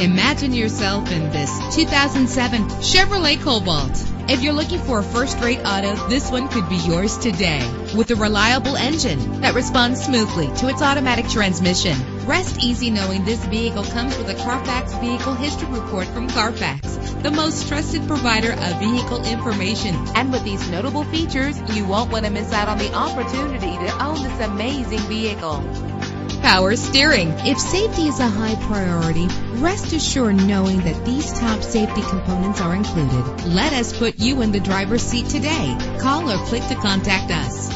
Imagine yourself in this 2007 Chevrolet Cobalt. If you're looking for a first-rate auto, this one could be yours today. With a reliable engine that responds smoothly to its automatic transmission. Rest easy knowing this vehicle comes with a Carfax Vehicle History Report from Carfax, the most trusted provider of vehicle information. And with these notable features, you won't want to miss out on the opportunity to own this amazing vehicle power steering. If safety is a high priority, rest assured knowing that these top safety components are included. Let us put you in the driver's seat today. Call or click to contact us.